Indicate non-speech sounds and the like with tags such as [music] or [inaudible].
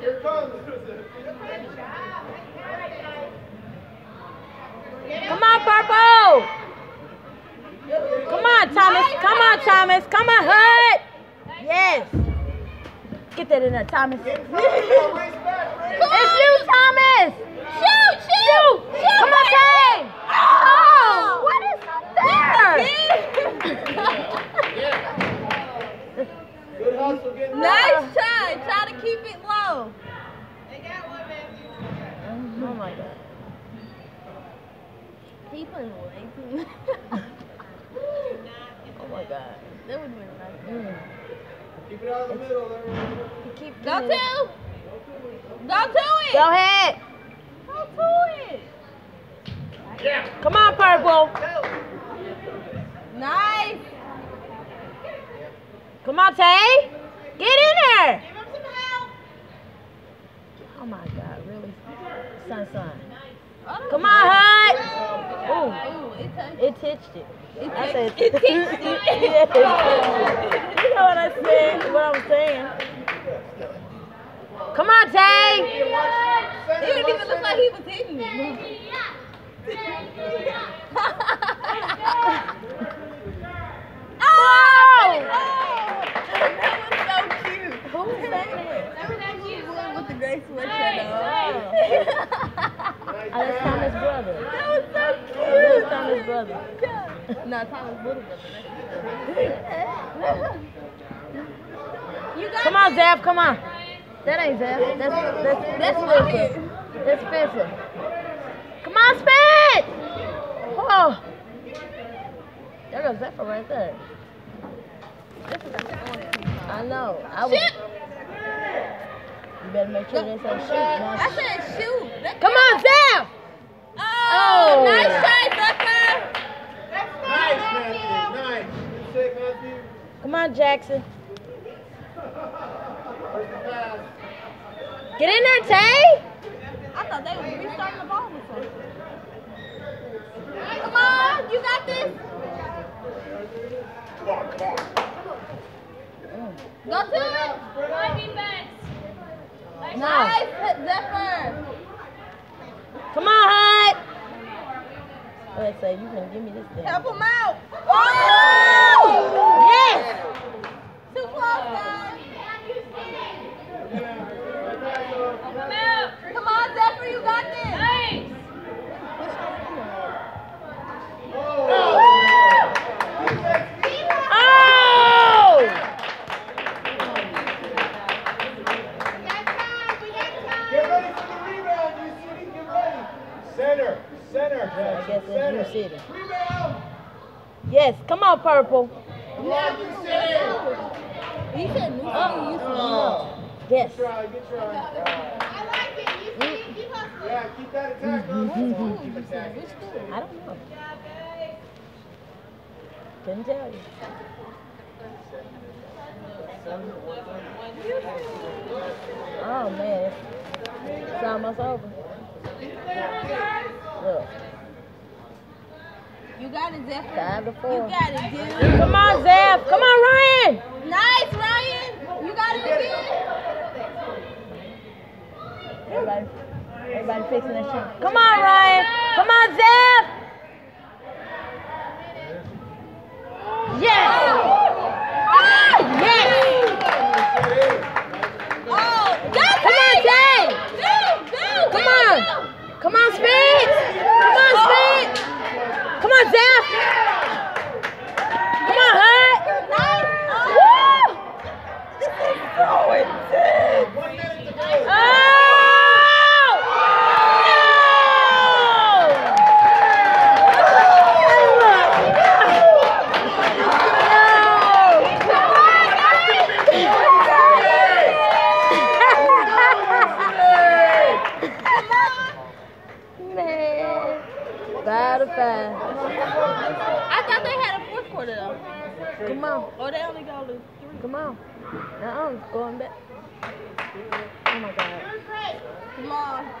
Here comes. Come on, Purple. Come on, Thomas. Come on, Thomas. Come on, Hood. Yes. Get that in there, Thomas. Race back, race It's you, Thomas. Shoot, shoot, shoot. Come on, Tay. Oh, what is there? Good [laughs] hustle, Nice try. Try to keep it low. Oh my God. He playing way [laughs] Oh my God. That would have been nice. Mm. Keep it out of the middle, everyone. Keep Go doing it. to. Go to it. Go ahead. Go to it. Yeah. Come on, Purple. Nice. Come on, Tay. Get in there. Oh my God, really? Son, son. Come on, Hud. Ooh, it touched. it I said, [laughs] it touched it. yeah, it touched it. You know what I said? What I'm saying? Come on, Tay. It didn't even look like he was hitting me. [laughs] Oh! [laughs] oh! That was so cute. Who was that? One with the gray sweatshirt on. [laughs] That's Thomas' brother. That was so cute. That's Thomas' brother. [laughs] No, Thomas' little brother. [laughs] You got Come on, Zap. Come on. That ain't. That's that's that's That's Spencer. That's Spencer. Come on, Spence. Oh. There goes Zephyr right there. I know. I was. Shit. You better make sure that's on shoot. I said shoot. That come on, Zap. Oh, Oh. nice try, Zucker. Nice, Matthew. Nice. Good shake, Matthew. Come on, Jackson. Get in there, Tay. I thought they were restarting the ball before. Come on, you got this. Come on, come on. Go to it. No. Nice, Zephyr. Come on, Hud. Let's say you gonna give me this thing. Help him out. Oh! Yes. Too close, guys. Come on, Zephyr, you got this. Oh! Get ready for the rebound, you city. Get ready. Center. Center, I Jackson. guess that's Center. you city. Rebound. Yes, come on, purple. Come on, you city. He said new Oh. used to Oh. Yes. Good try, good try. Yeah, keep that attack on. Mm-hmm. Keep attacking. I don't know. Couldn't tell you. Oh man, it's almost over. Look, You got it, Zephyr. five to You got it, dude. Come on, Zeph. Come on, Ryan. Nice, Ryan. You got it again. Everybody, everybody fixing their shit. Come on, Ryan. Come on, Zeph. Yes. Ah, yes. Oh, got Come on, Jay. Dude, dude, Come on. Come on, Spence. Come on, Spence. Come on, Zeph. Come on, Hut. Woo. One minute to go. Oh! Man, five to five. Oh! I thought they had a fourth quarter though. Come on, Oh, they only got three. come on. Now I'm going back. Oh my God. Come on.